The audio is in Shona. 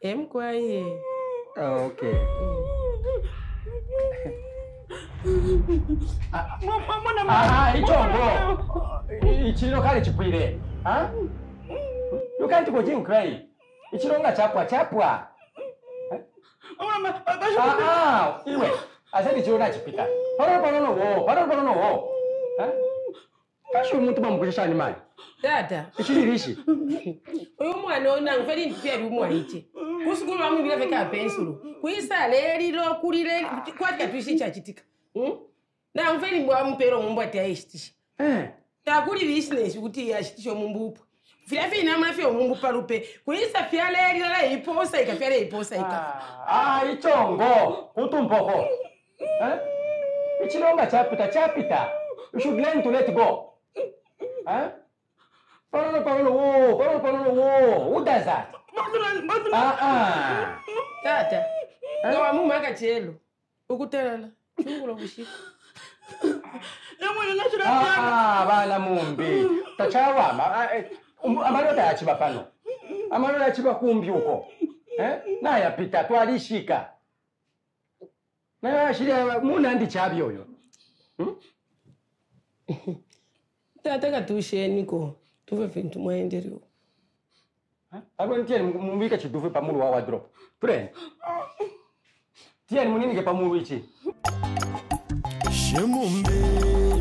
emkwayeokeitongo oh, ah, ichiro kare chipwire yokanitikojinkrai ichironga chapwa chapwa ah, ah, iwe asati chiona chipita paroro panonowo paroro panonowo kashu muntu mamukushashani mani dada ichiririshi uyu mwana onangu fedi ndipiari umwaite usikulu vamuvilaveka apensulo kuisa lelilo kuli kwatikatuisi chachitika hmm? nangufeni mbwamupero mumbwati aishitisha eh. akuli bisinesi kuti achitisha mumbupa fyafinamafya mumbu palupe kuisa fya lelilala iposa ika fya leiposa ikafa ayi ah, ah, chongo kutumboko eh? ichilonga chapita chapita should learn to let go eh? Parolo, parolo, whoa, parolo, parolo, whoa, who does that? Ah, ah. tata eh? ngoba mumakajelo ukutelela cungulo kushika ah, bala mumbi tachayawamba eh, um, amaloda achiva pano amaloda achiva kumbi uko eh? nayapita twalishika nayashiramunandichavyoyo hmm? tatakatusheniko tuvevintu mwaenderiwo Ako ntieni mumbika chidhufu pamuri wa wardrobe. Friend. Tieni munini ke pamuri ichi. Shemumbe.